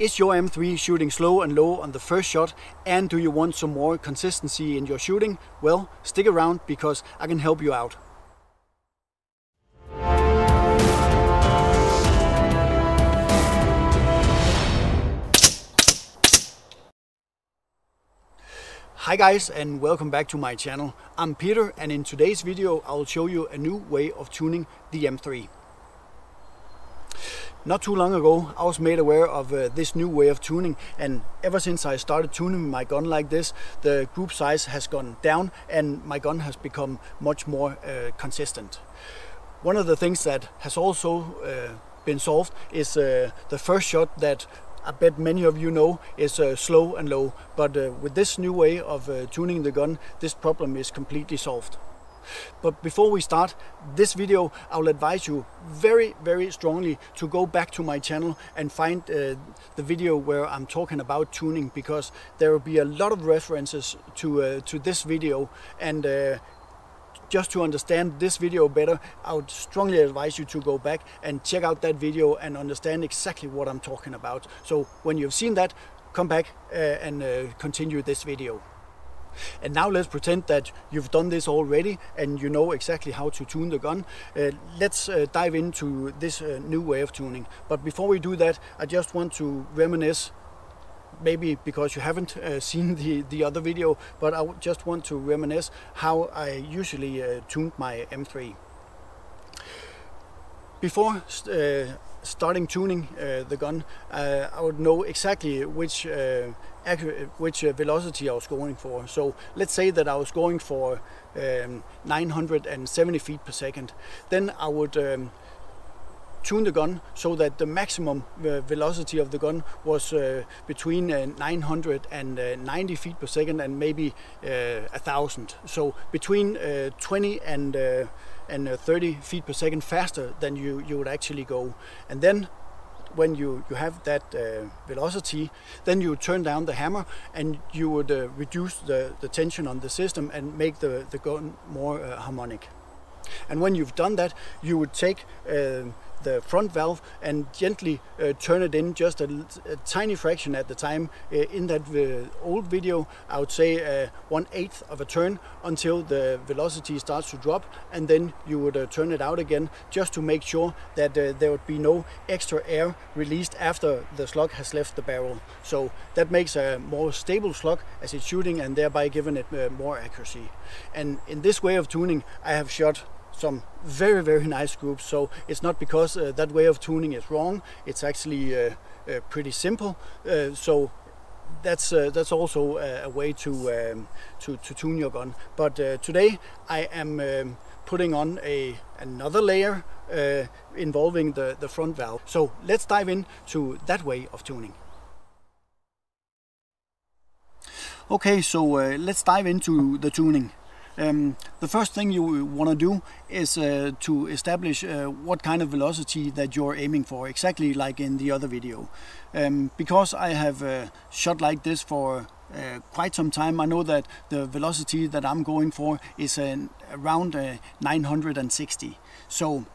Is your M3 shooting slow and low on the first shot and do you want some more consistency in your shooting? Well, stick around because I can help you out. Hi guys and welcome back to my channel. I'm Peter and in today's video I'll show you a new way of tuning the M3. Not too long ago I was made aware of uh, this new way of tuning and ever since I started tuning my gun like this the group size has gone down and my gun has become much more uh, consistent. One of the things that has also uh, been solved is uh, the first shot that I bet many of you know is uh, slow and low, but uh, with this new way of tuning the gun, this problem is completely solved. But before we start this video, I will advise you very, very strongly to go back to my channel and find uh, the video where I'm talking about tuning because there will be a lot of references to, uh, to this video and uh, just to understand this video better, I would strongly advise you to go back and check out that video and understand exactly what I'm talking about. So when you've seen that, come back uh, and uh, continue this video. And now let's pretend that you've done this already and you know exactly how to tune the gun. Uh, let's uh, dive into this uh, new way of tuning. But before we do that, I just want to reminisce maybe because you haven't uh, seen the, the other video, but I just want to reminisce how I usually uh, tuned my M3. Before uh, starting tuning the gun, I would know exactly which uh, which velocity I was going for. So let's say that I was going for um, 970 feet per second. Then I would um, tune the gun so that the maximum uh, velocity of the gun was uh, between uh, 990 feet per second and maybe a thousand. So between 20 and and 30 feet per second faster than you you would actually go. And then when you, you have that uh, velocity, then you turn down the hammer and you would uh, reduce the, the tension on the system and make the, the gun more uh, harmonic. And when you've done that, you would take the front valve and gently uh, turn it in just a, a, tiny fraction at the time. Uh, in that uh, old video, I would say uh, one eighth of a turn until the velocity starts to drop, and then you would turn it out again just to make sure that there would be no extra air released after the slug has left the barrel. So that makes a more stable slug as it's shooting and thereby giving it more accuracy. And in this way of tuning, I have shot some very very nice groups. So it's not because uh, that way of tuning is wrong. It's actually uh, uh, pretty simple. Uh, so that's uh, that's also a, way to, um, to to tune your gun. But uh, today I am um, putting on a another layer involving the the front valve. So let's dive into that way of tuning. Okay so let's dive into the tuning um, the first thing you want to do is uh, to establish uh, what kind of velocity that you're aiming for, exactly like in the other video. Um, because I have uh, shot like this for uh, quite some time, I know that the velocity that I'm going for is around uh, 960. So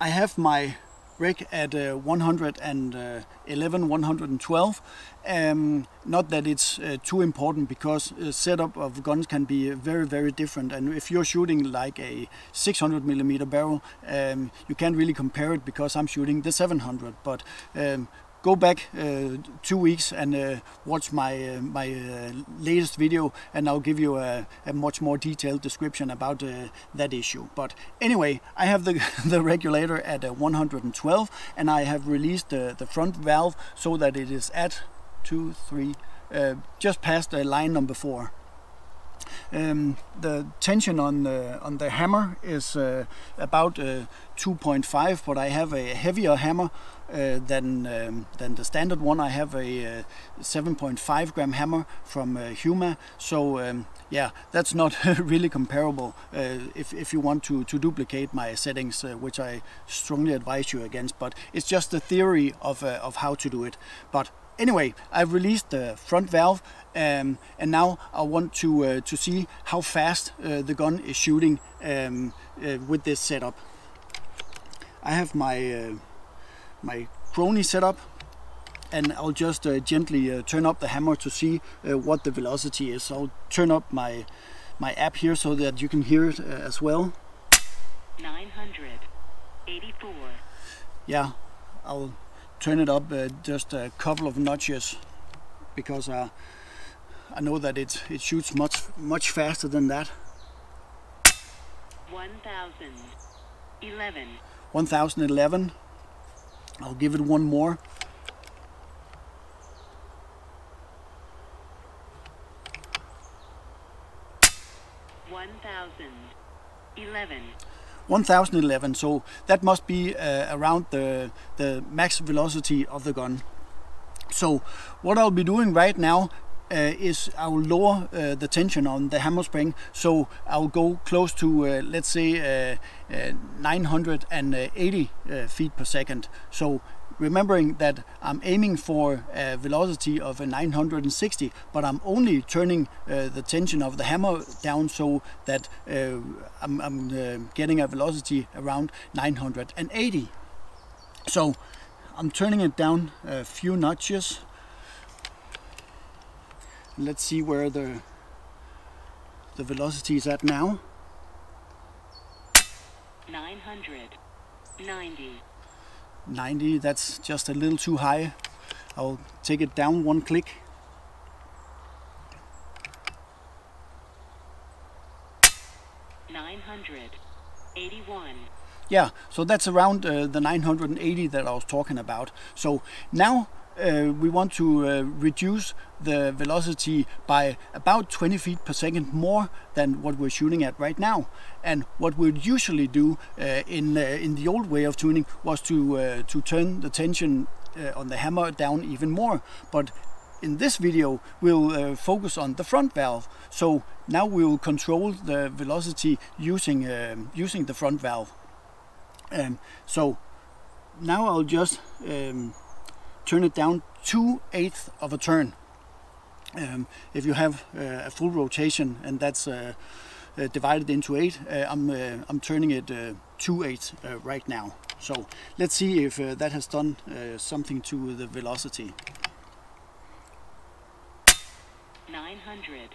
I have my rig at uh, 111, 112. Um, not that it's uh, too important because uh, setup of guns can be very, very different. And if you're shooting like a 600 millimeter barrel, um, you can't really compare it because I'm shooting the 700. But um, go back uh, two weeks and uh, watch my uh, my uh, latest video and I'll give you a, a much more detailed description about uh, that issue. But anyway I have the, the regulator at uh, 112 and I have released the, the front valve so that it is at two three just past the line number four um, the tension on the on the hammer is uh, about uh, 2.5, but I have a heavier hammer uh, than um, than the standard one. I have a 7.5 gram hammer from Huma, so um, yeah, that's not really comparable. if if you want to to duplicate my settings, which I strongly advise you against, but it's just the theory of of how to do it. But anyway, I've released the front valve um, and now I want to uh, to see how fast uh, the gun is shooting um, uh, with this setup. I have my uh, my Crony setup and I'll just uh, gently uh, turn up the hammer to see uh, what the velocity is. I'll turn up my my app here so that you can hear it uh, as well. 984. Yeah, I'll turn it up uh, just a couple of notches because uh, I know that it it shoots much much faster than that. 1011. 1011. I'll give it one more. One thousand eleven. 1011 so that must be uh, around the the max velocity of the gun. So what I'll be doing right now uh, is I will lower uh, the tension on the hammer spring. So I'll go close to uh, let's say uh, uh, 980 uh, feet per second. So remembering that I'm aiming for a velocity of a 960 but I'm only turning uh, the tension of the hammer down so that uh, I'm, I'm uh, getting a velocity around 980 so I'm turning it down a few notches. Let's see where the the velocity is at now. 990. 90 that's just a little too high. I'll take it down one click. Nine hundred eighty-one. yeah so that's around uh, the 980 that I was talking about. So now uh, we want to uh, reduce the velocity by about 20 feet per second more than what we're shooting at right now. And what we'd usually do uh, in uh, in the old way of tuning was to uh, to turn the tension uh, on the hammer down even more. But in this video, we'll uh, focus on the front valve. So now we will control the velocity using um using the front valve. Um, so now I'll just um, turn it down two eighths of a turn. Um, if you have uh, a full rotation and that's uh, uh, divided into eight, uh, I'm uh, I'm turning it uh, two eighths uh, right now. So let's see if uh, that has done uh, something to the velocity. Nine hundred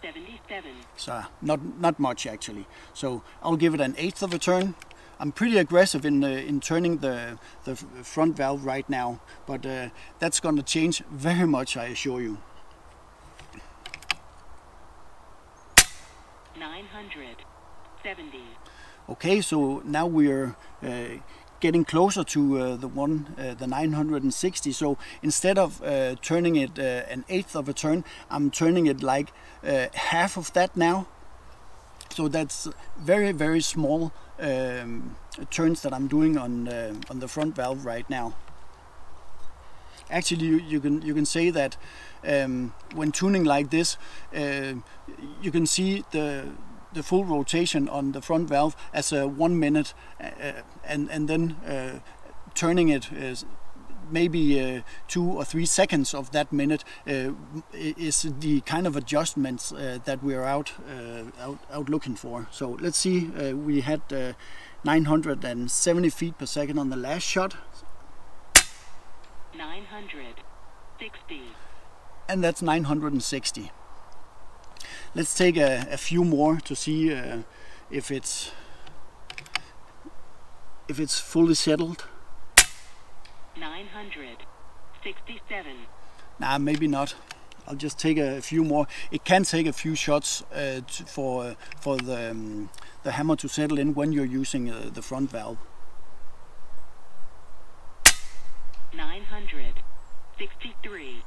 seventy-seven. So not not much actually. So I'll give it an eighth of a turn. I'm pretty aggressive in uh, in turning the the front valve right now, but uh, that's going to change very much, I assure you. Nine hundred seventy. Okay, so now we're uh, getting closer to uh, the one, uh, the 960. So instead of uh, turning it uh, an eighth of a turn, I'm turning it like uh, half of that now. So that's very, very small um, turns that I'm doing on uh, on the front valve right now. Actually, you, you can you can say that um, when tuning like this, uh, you can see the the full rotation on the front valve as a one minute, uh, and and then uh, turning it maybe uh, two or three seconds of that minute uh, is the kind of adjustments uh, that we're out, uh, out out looking for. So let's see, uh, we had uh, 970 feet per second on the last shot, Nine hundred sixty. and that's 960. Let's take a, a few more to see uh, if it's if it's fully settled. Nine hundred sixty-seven. Nah, maybe not. I'll just take a few more. It can take a few shots uh, for uh, for the um, the hammer to settle in when you're using uh, the front valve. Nine hundred sixty-three.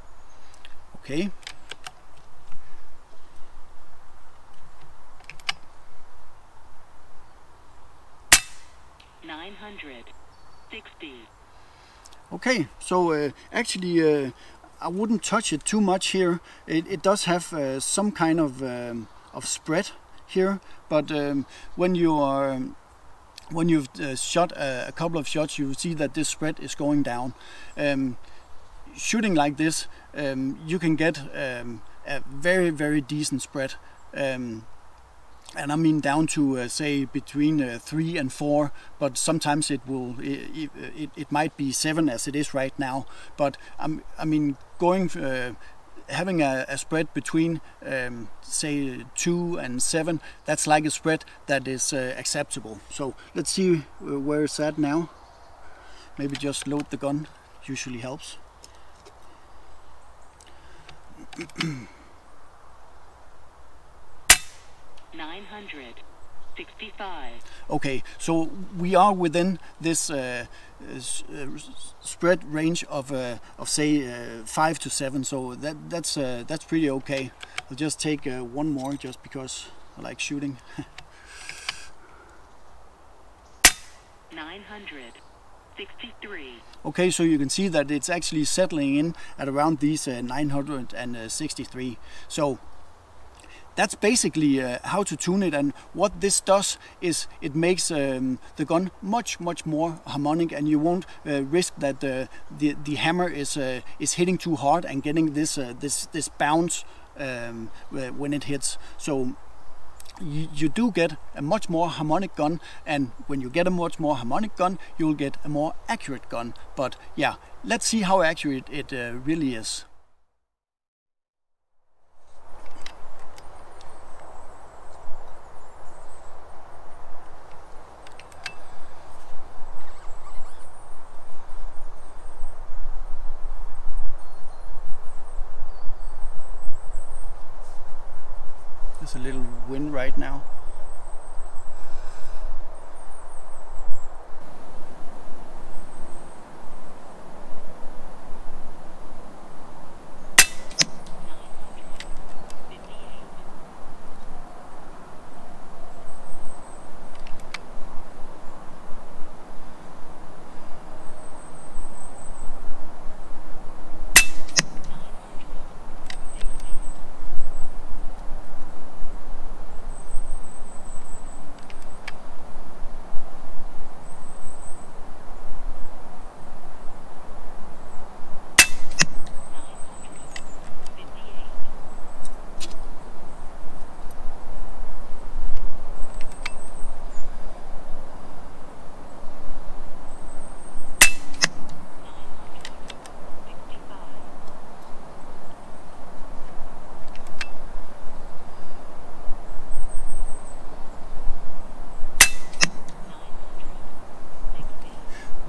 Okay. Nine hundred sixty. Okay. So uh, actually, uh, I wouldn't touch it too much here. It, it does have uh, some kind of um, of spread here, but um, when you are um, when you've uh, shot a, a couple of shots, you see that this spread is going down. Um, shooting like this, um, you can get um, a very very decent spread. Um, and I mean down to uh, say between uh, three and four, but sometimes it will it, it, it, might be seven as it is right now. But um, I mean going uh, having a, a, spread between um, say two and seven, that's like a spread that is uh, acceptable. So let's see uh, where it's at now. Maybe just load the gun usually helps. 965. Okay, so we are within this uh, uh, spread range of uh, of say uh, five to seven. So that that's uh, that's pretty okay. I'll just take uh, one more just because I like shooting. 963. Okay, so you can see that it's actually settling in at around these 963. So that's basically uh, how to tune it and what this does is it makes um, the gun much much more harmonic and you won't uh, risk that uh, the the hammer is uh, is hitting too hard and getting this uh, this this bounce um, when it hits. So you, you do get a much more harmonic gun and when you get a much more harmonic gun you'll get a more accurate gun. But yeah let's see how accurate it uh, really is a little wind right now.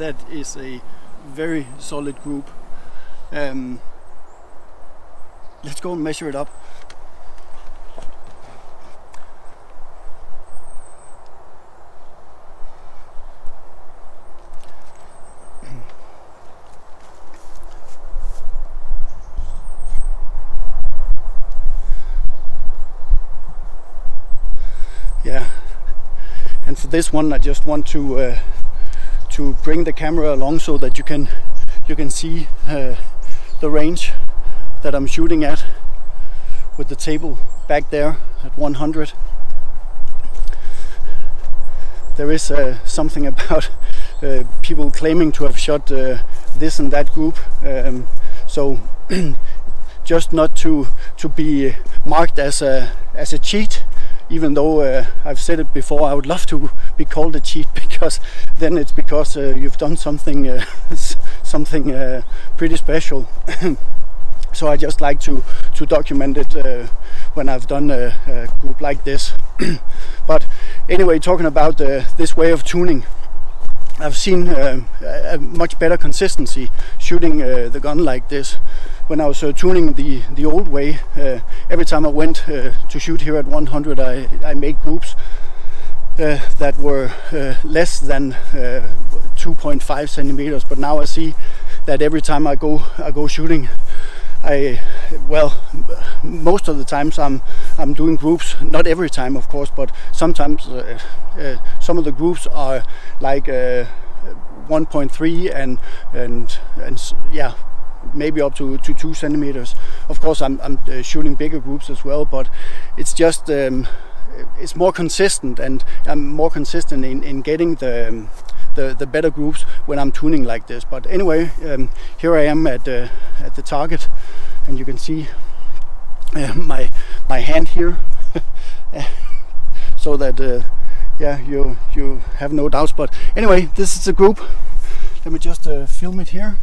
That is a very solid group. Um, let's go and measure it up. yeah and for this one I just want to uh, to bring the camera along so that you can you can see uh, the range that I'm shooting at with the table back there at 100 there is uh, something about uh, people claiming to have shot uh, this and that group um, so just not to to be marked as a as a cheat even though uh, I've said it before, I would love to be called a cheat because then it's because uh, you've done something uh, something uh, pretty special. so I just like to to document it uh, when I've done a, a group like this. but anyway, talking about uh, this way of tuning. I've seen uh, a much better consistency shooting uh, the gun like this. When I was uh, tuning the the old way, uh, every time I went uh, to shoot here at 100, I, I made groups uh, that were less than 2.5 centimeters. But now I see that every time I go I go shooting, I well most of the times I'm I'm doing groups not every time of course but sometimes uh, uh, some of the groups are like uh, 1.3 and and and yeah maybe up to, to two centimeters. Of course I'm, I'm uh, shooting bigger groups as well but it's just um, it's more consistent and I'm more consistent in, in getting the um, the, the better groups when I'm tuning like this. But anyway, um, here I am at, uh, at the target and you can see uh, my, my hand here. so that uh, yeah you you have no doubts. But anyway, this is the group. Let me just uh, film it here.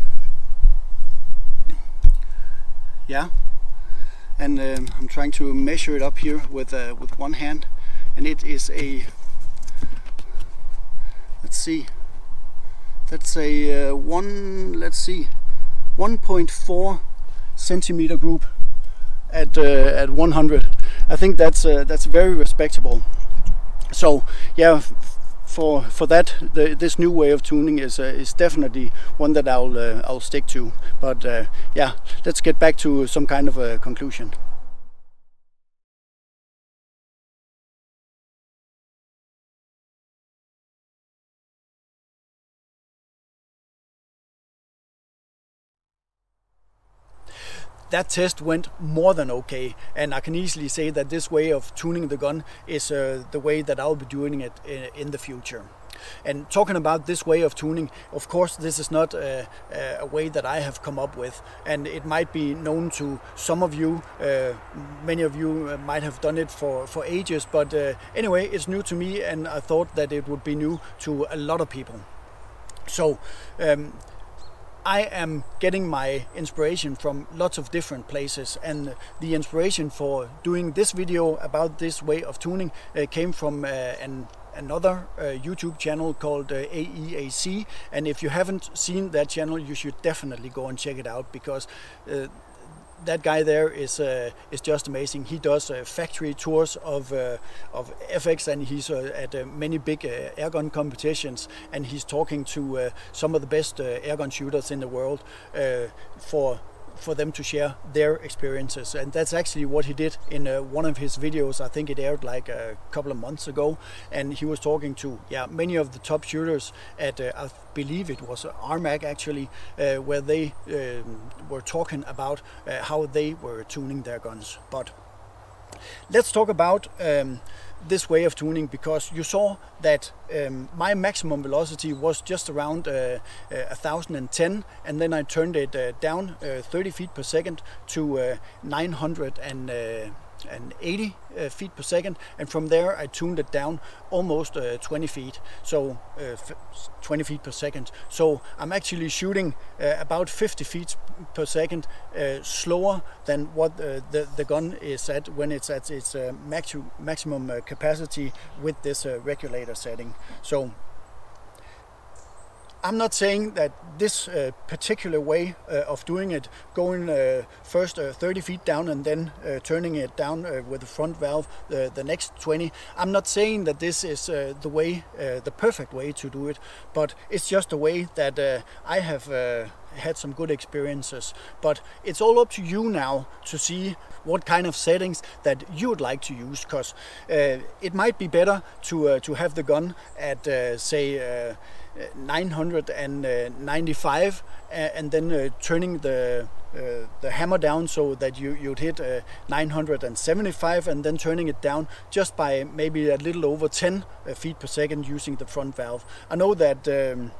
Yeah, and um, I'm trying to measure it up here with uh, with one hand, and it is a let's see that's a uh, one let's see 1.4 centimeter group at uh, at 100 I think that's uh, that's very respectable. So yeah for for that the, this new way of tuning is uh, is definitely one that I'll uh, I'll stick to. But uh, yeah let's get back to some kind of a conclusion that test went more than okay. And i can easily say that this way of tuning the gun is uh, the way that i'll be doing it in, in, the future. And talking about this way of tuning of course this is not a, a way that i have come up with. And it might be known to some of you uh, many of you uh, might have done it for, for ages. But uh, anyway it's new to me and i thought that it would be new to a lot of people. So um, I am getting my inspiration from lots of different places and the inspiration for doing this video about this way of tuning uh, came from uh, an another uh, YouTube channel called uh, AEAC and if you haven't seen that channel you should definitely go and check it out because uh, that guy there is uh, is just amazing. He does uh, factory tours of uh, of FX, and he's uh, at uh, many big uh, airgun competitions, and he's talking to some of the best airgun shooters in the world for for them to share their experiences. And that's actually what he did in uh, one of his videos. I think it aired like a couple of months ago. And he was talking to yeah many of the top shooters at uh, I believe it was RMAC actually, uh, where they um, were talking about uh, how they were tuning their guns. But let's talk about. Um, this way of tuning because you saw that um, my maximum velocity was just around uh, uh, 1010 and then I turned it uh, down uh, 30 feet per second to uh, 900 and uh, and 80 uh, feet per second and from there I tuned it down almost uh, 20 feet so uh, 20 feet per second. So I'm actually shooting uh, about 50 feet per second uh, slower than what uh, the, the gun is at when it's at its maxi maximum capacity with this regulator setting. So I'm not saying that this uh, particular way uh, of doing it, going uh, first uh, 30 feet down and then uh, turning it down uh, with the front valve the next 20, I'm not saying that this is the way, the perfect way to do it, but it's just a way that I have had some good experiences. But it's all up to you now to see what kind of settings that you would like to use, because it might be better to to have the gun at say 995 uh, and then uh, turning the uh, the hammer down so that you you'd hit 975 and then turning it down just by maybe a little over 10 feet per second using the front valve. I know that um,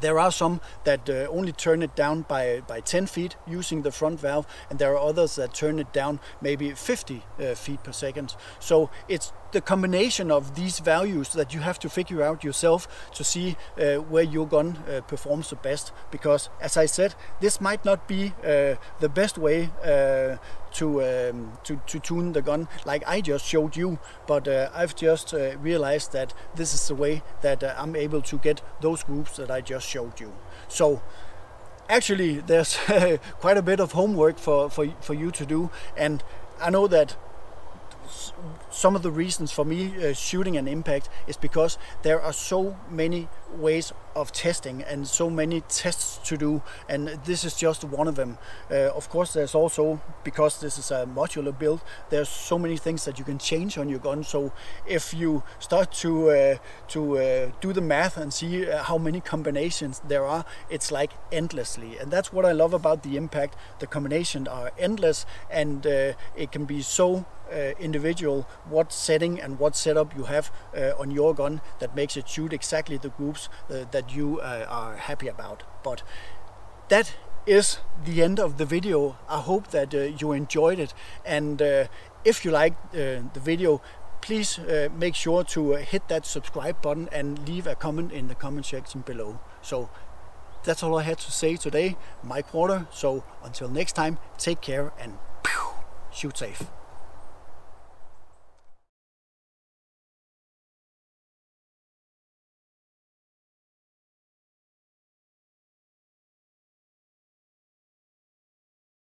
there are some that uh, only turn it down by, by 10 feet using the front valve, and there are others that turn it down maybe 50 uh, feet per second. So it's the combination of these values that you have to figure out yourself to see uh, where your gun uh, performs the best. Because, as I said, this might not be uh, the best way uh, to, um, to to tune the gun like I just showed you. But uh, I've just uh, realized that this is the way that uh, I'm able to get those groups that I just showed you. So actually, there's quite a bit of homework for, for for you to do, and I know that some of the reasons for me uh, shooting an impact is because there are so many ways of testing and so many tests to do and this is just one of them. Uh, of course there's also because this is a modular build there's so many things that you can change on your gun. So if you start to uh, to uh, do the math and see uh, how many combinations there are it's like endlessly. And that's what I love about the impact. The combinations are endless and uh, it can be so uh, individual what setting and what setup you have uh, on your gun that makes it shoot exactly the groups uh, that you uh, are happy about. But that is the end of the video. I hope that you enjoyed it and if you liked the video please uh, make sure to uh, hit that subscribe button and leave a comment in the comment section below. So that's all I had to say today. Mike Porter. So until next time, take care and pew, shoot safe.